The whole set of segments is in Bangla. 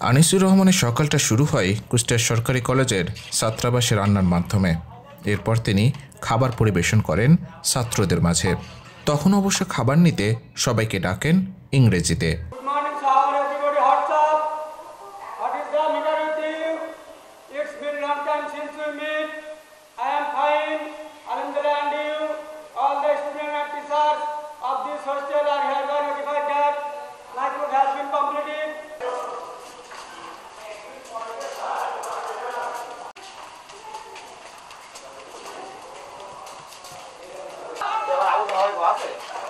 আনিসুর রহমানের সকালটা শুরু হয় কুষ্টিয়া সরকারি কলেজের ছাত্রাবাসে রান্নার মাধ্যমে। এরপর তিনি খাবার পরিবেশন করেন ছাত্রদের মাঝে। তখন অবশ্য খাবার নিতে সবাইকে ডাকেন ইংরেজিতে। profit.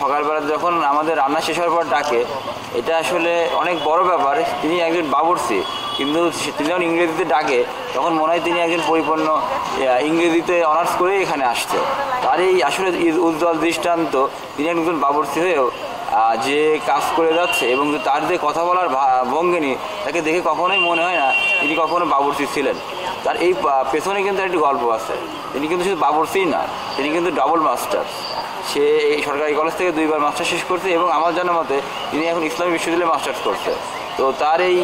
সকালবেলা যখন আমাদের রান্না শেষ হওয়ার পর ডাকে, এটা আসলে অনেক বড় ব্যাপার, তিনি একজন বাবুর্চি। কিন্তু তিনি যখন ইংরেজিতে ডাকে, তখন মনে হয় তিনি একজন পরিপূর্ণ ইংরেজিতে অনার্স করেই এখানে আসছে। তার এই আসলে উজ্জ্বল দৃষ্টান্ত, তিনি একজন বাবুর্চি হয়েও যে কাজ করে যাচ্ছে এবং তার যে কথা বলার ভঙ্গিনী, তাকে দেখে কখনোই মনে হয় না তিনি কখনো বাবুর্চি ছিলেন। তার এই পেছনে কিন্তু একটি গল্প আছে। তিনি কিন্তু শুধু বাবুর্চিই না, তিনি কিন্তু ডাবল মাস্টার সে এই সরকারি কলেজ থেকে দুইবার মাস্টার শেষ করছে এবং আমার জানা মতে তিনি এখন ইসলামী বিশ্ববিদ্যালয়ে মাস্টার্স করছে। তো তার এই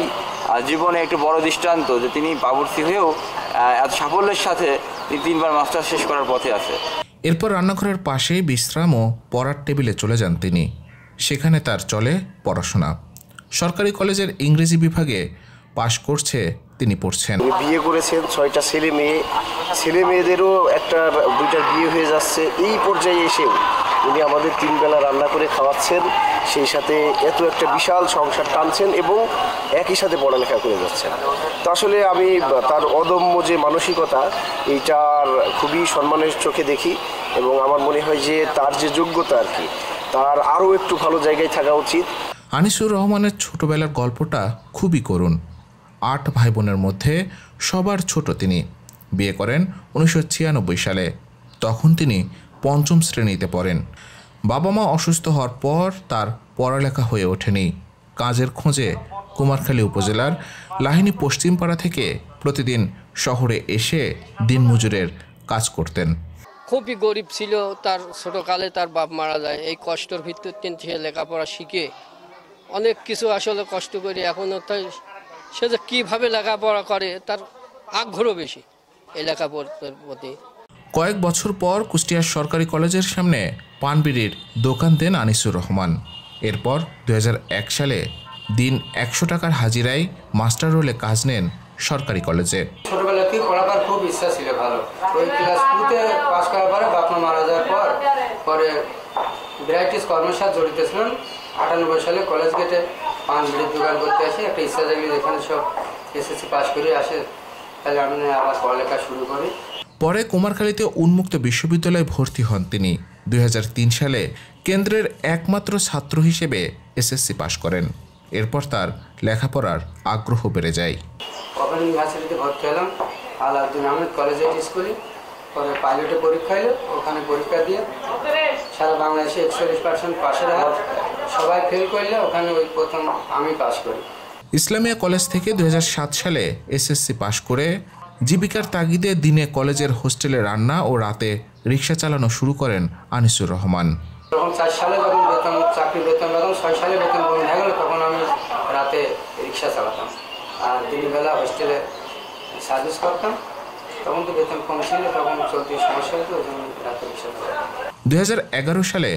জীবনে একটু বড় দৃষ্টান্ত যে তিনি বাবুর্চি হয়েও এত সাফল্যের সাথে তিনি তিনবার মাস্টার শেষ করার পথে আছে। এরপর রান্নাঘরের পাশে বিশ্রাম ও পড়ার টেবিলে চলে যান তিনি। সেখানে তার চলে পড়াশোনা। সরকারি কলেজের ইংরেজি বিভাগে পাশ করছে তিনি পড়ছেন। বিয়ে করেছেন ছয়টা ছেলে মেয়ে। ছেলে মেয়েদেরও একটা দুইটা বিয়ে হয়ে যাচ্ছে। এই পর্যায়ে এসেও উনি আমাদের তিন বেলা রান্না করে খাওয়াচ্ছেন। সেই সাথে এত একটা বিশাল সংসার টানছেন এবং একই সাথে পড়ালেখা করে যাচ্ছেন। তো আসলে আমি তার অদম্য যে মানসিকতা এইটার খুবই সম্মানের চোখে দেখি এবং আমার মনে হয় যে তার যে যোগ্যতা আর কি তার আরও একটু ভালো জায়গায় থাকা উচিত। আনিসুর রহমানের ছোটবেলার গল্পটা খুবই করুণ। আট ভাই বোনের মধ্যে সবার ছোট তিনি। বিয়ে করেন উনিশশো ছিয়ানব্বই সালে। তখন তিনি পঞ্চম শ্রেণীতে পড়েন। বাবা মা অসুস্থ হওয়ার পর তার পড়ালেখা হয়ে ওঠেনি। কাজের খোঁজে কুমারখালী উপজেলার লাহিনী পশ্চিমপাড়া থেকে প্রতিদিন শহরে এসে দিনমজুরের কাজ করতেন। খুবই গরিব ছিল, তার ছোটোকালে তার বাপ মারা যায়। এই কষ্টর ভিত্তিতে সে লেখাপড়া শিখে অনেক কিছু আসলে কষ্ট করে এখনও তাই সে যে কীভাবে লেখাপড়া করে তার আগ্রহ বেশি এই লেখাপড়ার প্রতি। কয়েক বছর পর কুষ্টিয়ার সরকারি কলেজের সামনে পানবিড়ির দোকান দেন আনিসুর রহমান। এরপর দু হাজার এক সালে দিন একশো টাকার হাজিরায় মাস্টার রোলে কাজ নেন সরকারি কলেজে। ছোটবেলা থেকে পড়াবার খুব ইচ্ছা ছিল ভালো। ওই ক্লাস টুতে পাস করার পরে বাপ মা মারা যাওয়ার পর পরে ভ্যারাইটিস কর্মের সাথে জড়িত ছিলাম। আটানব্বই সালে কলেজ গেটে পান বিড়ির দোকান করতে আসি একটা ইচ্ছা জাগলে যেখানে সব এসএসসি পাস করে আসে তাহলে আমি আবার পড়ালেখা শুরু করি। পরে কুমারখালীতে উন্মুক্ত বিশ্ববিদ্যালয়ে ভর্তি হন তিনি। দুই হাজার তিন সালে কেন্দ্রের একমাত্র ছাত্র হিসেবে এসএসসি পাশ করেন। এরপর তার লেখাপড়ার আগ্রহ বেড়ে যায়। ওপেন ইউনিভার্সিটিতে ভর্তি হলাম? আল আব্দুল আহমেদ কলেজ স্কুলে পরে পাইলটে পরীক্ষা এলো। ওখানে পরীক্ষা দিয়ে সারা বাংলাদেশে একচল্লিশ পার্সেন্ট পাশের হার সবাই ফেল করলে ওখানে ওই প্রথম আমি পাস করি। ইসলামিয়া কলেজ থেকে দু সালে এসএসসি পাশ করে জীবিকার তাগিদে দিনে কলেজের হোস্টেলে রান্না ও রাতে রিক্সা চালানো শুরু করেন আনিসুর রহমান। তখন চার সালে যখন বেতন চাকরি বেতন ছয় সালে বেতন বন্ধ হয়ে গেলো তখন আমি রাতে রিক্সা চালাতাম। আর দিনের বেলা হোস্টেলে সার্ভিস করতাম। তখন তো বেতন কম ছিল তখন চলতে সমস্যা হতো ওই জন্য রাতে চালাতাম দুই সালে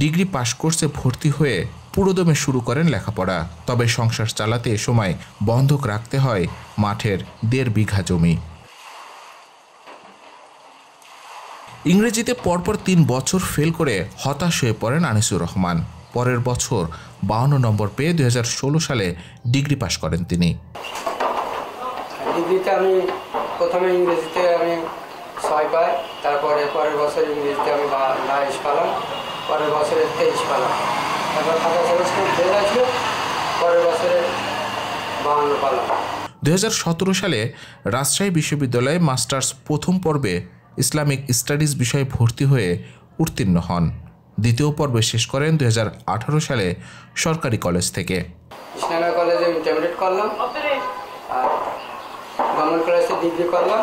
ডিগ্রি পাশ কোর্সে ভর্তি হয়ে পুরোদমে শুরু করেন লেখাপড়া। তবে সংসার চালাতে এ সময় বন্ধক রাখতে হয় মাঠের দেড় বিঘা জমি। ইংরেজিতে পরপর তিন বছর ফেল করে হতাশ হয়ে পড়েন আনিসুর রহমান। পরের বছর বাউন্ন নম্বর পেয়ে দু হাজার ষোলো সালে ডিগ্রি পাশ করেন তিনি। ডিগ্রিতে আমি প্রথমে ইংরেজিতে আমি ছয় পাই তারপরে পরের বছর ইংরেজিতে আমি বাইশ পেলাম পরের বছরে তেইশ পেলাম। তারপর ঢাকা সেমিস্টার ফেল আসলো পরের বছরে বাহান্ন পালাম। দু সালে রাজশাহী বিশ্ববিদ্যালয়ে মাস্টার্স প্রথম পর্বে ইসলামিক স্টাডিজ বিষয়ে ভর্তি হয়ে উত্তীর্ণ হন। দ্বিতীয় পর্বে শেষ করেন দুই হাজার আঠারো সালে সরকারি কলেজ থেকে। ইসলামিয়া কলেজে ইন্টারমিডিয়েট করলাম। কলেজে ডিগ্রি করলাম।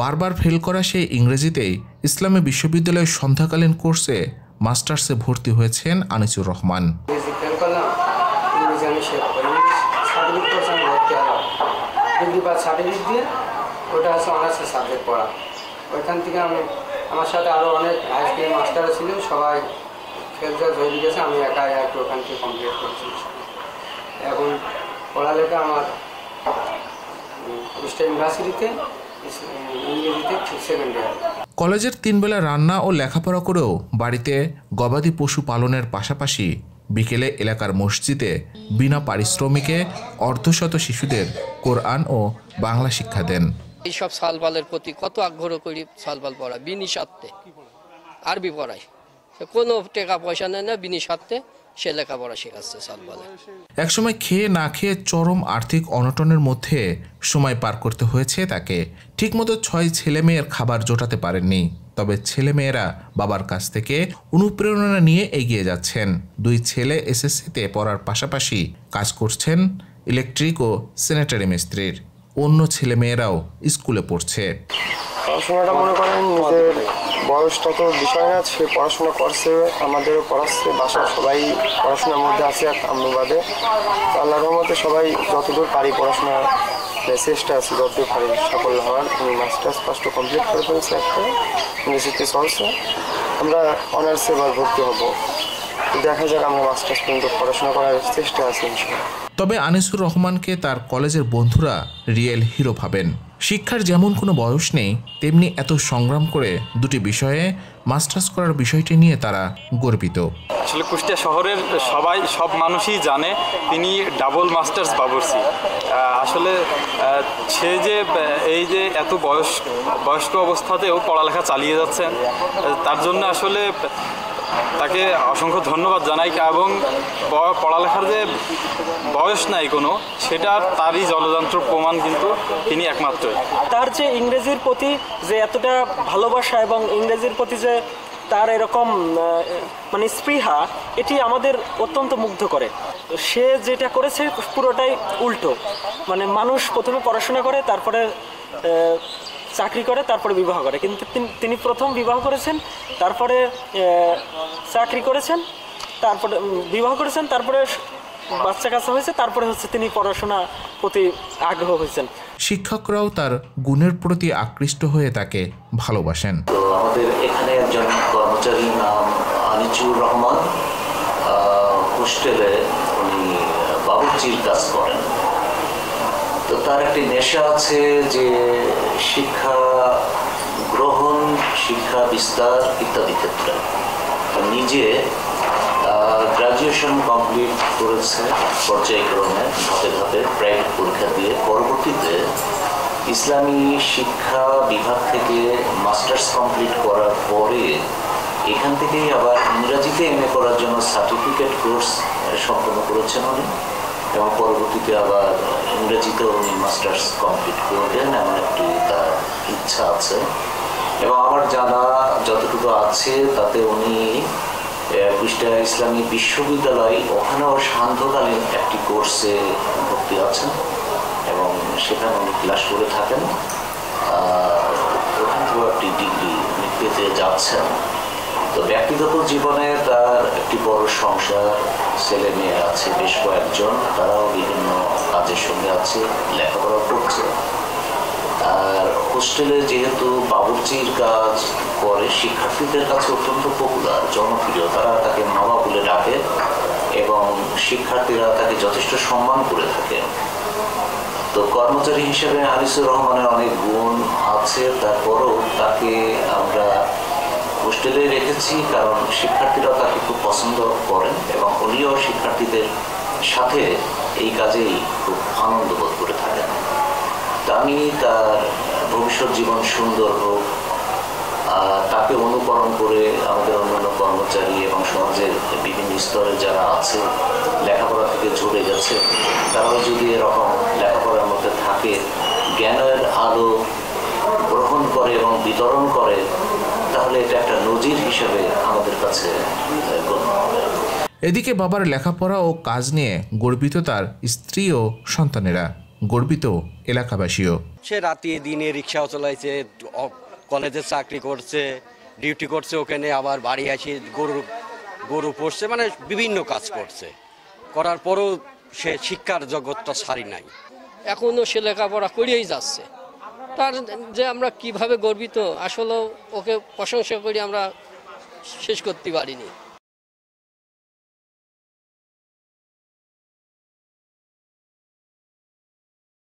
বারবার ফেল করা সেই ইংরেজিতেই ইসলামী বিশ্ববিদ্যালয়ের সন্ধ্যাকালীন কোর্সে মাস্টার্সে ভর্তি হয়েছেন আনিসুর রহমান। ওটা হচ্ছে অনার্সের সাবজেক্ট পড়া। ওইখান থেকে আমি আমার সাথে আরও অনেক মাস্টার ছিল সবাই হয়ে গেছে আমি একাই একটু ওখান থেকে কমপ্লিট করছি। এখন পড়ালেখা আমার ইউনিভার্সিটিতে ইংরেজিতে সেকেন্ড ইয়ার কলেজের তিনবেলা রান্না ও লেখাপড়া করেও বাড়িতে গবাদি পশু পালনের পাশাপাশি বিকেলে এলাকার মসজিদে বিনা পারিশ্রমিকে অর্ধশত শিশুদের কোরআন ও বাংলা শিক্ষা দেন। এইসব সালবালের প্রতি কত আগ্রহ করি সালবাল পড়া বিনি আরবি পড়াই সে কোনো টাকা পয়সা নেয় না বিনি সে লেখাপড়া শেখাচ্ছে সালবালে একসময় খেয়ে না খেয়ে চরম আর্থিক অনটনের মধ্যে সময় পার করতে হয়েছে তাকে। ঠিকমতো ছয় ছেলে মেয়ের খাবার জোটাতে পারেননি তবে ছেলেমেয়েরা বাবার কাছ থেকে অনুপ্রেরণা নিয়ে এগিয়ে যাচ্ছেন। দুই ছেলে এসএসসিতে পড়ার পাশাপাশি কাজ করছেন ইলেকট্রিক ও স্যানিটারি মিস্ত্রির। অন্য ছেলেমেয়েরাও স্কুলে পড়ছে। পড়াশোনাটা মনে করেন নিজের বয়সটা তো বিষয় না, সে পড়াশোনা করছে, আমাদেরও পড়াচ্ছে, বাসার সবাই পড়াশোনার মধ্যে আছে এক আম্মুবাদে আল্লাহ রহমতে সবাই যতদূর পারি পড়াশোনা চেষ্টা আছে, যতদূর পারি সাফল্য হওয়ার আমি মাস্টার্স ফার্স্ট কমপ্লিট করে ফেলছি একটা, ইউনিভার্সিটি চলছে। আমরা অনার্সে এবার ভর্তি হব। দেখা যাক আমরা মাস্টার্স পর্যন্ত পড়াশোনা করার চেষ্টা আছে তবে আনিসুর রহমানকে তার কলেজের বন্ধুরা রিয়েল হিরো ভাবেন। শিক্ষার যেমন কোনো বয়স নেই তেমনি এত সংগ্রাম করে দুটি বিষয়ে মাস্টার্স করার বিষয়টি নিয়ে তারা গর্বিত। আসলে কুষ্টিয়া শহরের সবাই সব মানুষই জানে তিনি ডাবল মাস্টার্স বাবরসি। আসলে সে যে এই যে এত বয়স বয়স্ক অবস্থাতেও পড়ালেখা চালিয়ে যাচ্ছেন তার জন্য আসলে তাকে অসংখ্য ধন্যবাদ জানাই, এবং পড়ালেখার যে বয়স নাই কোনো, সেটা তারই জলযন্ত্র প্রমাণ কিন্তু তিনি একমাত্র। তার যে ইংরেজির প্রতি যে এতটা ভালোবাসা এবং ইংরেজির প্রতি যে তার এরকম মানে স্পৃহা, এটি আমাদের অত্যন্ত মুগ্ধ করে। সে যেটা করেছে পুরোটাই উল্টো। মানে মানুষ প্রথমে পড়াশোনা করে, তারপরে চাকরি করে তারপরে বিবাহ করে। কিন্তু তিনি প্রথম বিবাহ করেছেন তারপরে চাকরি করেছেন তারপরে বিবাহ করেছেন তারপরে বাচ্চা কাচ্চা হয়েছে তারপরে হচ্ছে তিনি পড়াশোনা প্রতি আগ্রহ হয়েছেন। শিক্ষকরাও তার গুণের প্রতি আকৃষ্ট হয়ে তাকে ভালোবাসেন। আমাদের এখানে একজন কর্মচারী নাম আনিচুর রহমান হোস্টেলে উনি বাবুর্চির কাজ করেন। তো তার একটি নেশা আছে যে শিক্ষা গ্রহণ, শিক্ষা বিস্তার ইত্যাদি ক্ষেত্রে। নিজে গ্রাজুয়েশন কমপ্লিট করেছে পর্যায়ক্রমে, ধাপে ধাপে প্রাইভেট পরীক্ষা দিয়ে পরবর্তীতে ইসলামী শিক্ষা বিভাগ থেকে মাস্টার্স কমপ্লিট করার পরে এখান থেকেই আবার ইংরাজিতে এম করার জন্য সার্টিফিকেট কোর্স সম্পন্ন করেছেন উনি। এবং পরবর্তীতে আবার ইংরেজিতেও উনি মাস্টার্স কমপ্লিট করবেন এমন একটি তার ইচ্ছা আছে। এবং আমার জানা যতটুকু আছে, তাতে উনি কুষ্টিয়া ইসলামী বিশ্ববিদ্যালয় ওখানেও সান্ধ্যকালীন একটি কোর্সে ভর্তি আছেন এবং সেখানে উনি ক্লাস করে থাকেন। ওখান থেকেও একটি ডিগ্রি উনি পেতে যাচ্ছেন। তো ব্যক্তিগত জীবনে তার একটি বড় সংসার, ছেলে মেয়ে আছে, বেশ কয়েকজন, তারাও বিভিন্ন কাজের সঙ্গে আছে লেখাপড়া করছে। আর হোস্টেলে যেহেতু বাবুর্চির কাজ করে, শিক্ষার্থীদের কাছে অত্যন্ত পপুলার জনপ্রিয়। তারা তাকে মামা বলে ডাকে এবং শিক্ষার্থীরা তাকে যথেষ্ট সম্মান করে থাকে। তো কর্মচারী হিসেবে আনিসুর রহমানের অনেক গুণ আছে। তারপরও তাকে আমরা হোস্টেলে রেখেছি, কারণ শিক্ষার্থীরা তাকে খুব পছন্দ করেন এবং উনিও শিক্ষার্থীদের সাথে এই কাজেই খুব আনন্দ বোধ করে থাকেন। আমি তার ভবিষ্যৎ জীবন সুন্দর হোক তাকে অনুকরণ করে আমাদের অন্যান্য কর্মচারী এবং সমাজের বিভিন্ন স্তরে যারা আছে, লেখাপড়া থেকে ঝরে গেছে, তারাও যদি এরকম লেখাপড়ার মধ্যে থাকে, জ্ঞানের আলো গ্রহণ করে এবং বিতরণ করে তাহলে এটা একটা নজির হিসেবে আমাদের কাছে গণ্য হবে। এদিকে বাবার লেখাপড়া ও কাজ নিয়ে গর্বিত তার স্ত্রী ও সন্তানেরা গর্বিত এলাকাবাসীও। সে রাতে দিনে রিক্সাও চালাইছে কলেজে চাকরি করছে ডিউটি করছে ওখানে আবার বাড়ি আসি গরু গরু পড়ছে মানে বিভিন্ন কাজ করছে। করার পরও সে শিক্ষার জগৎটা সারি নাই। এখনও সে লেখাপড়া করেই যাচ্ছে। তার যে আমরা কীভাবে গর্বিত আসলে ওকে প্রশংসা করি আমরা শেষ করতে পারিনি।